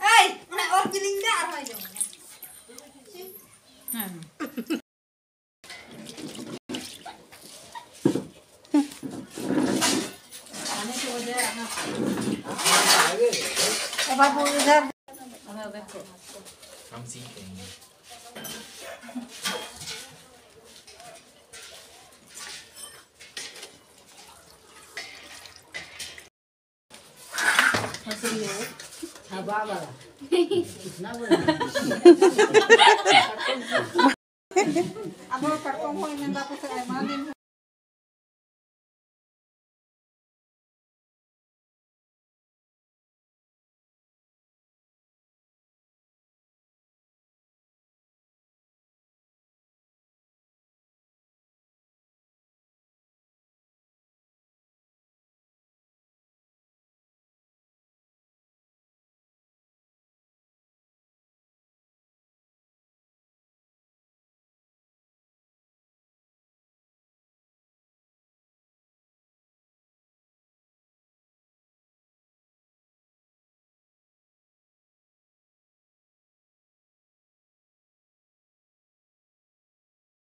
Ay, may orbiling na armay dong. বাবু ইধার Không xí tình আমার Amor, kartong ko yung nandapo sa imanin.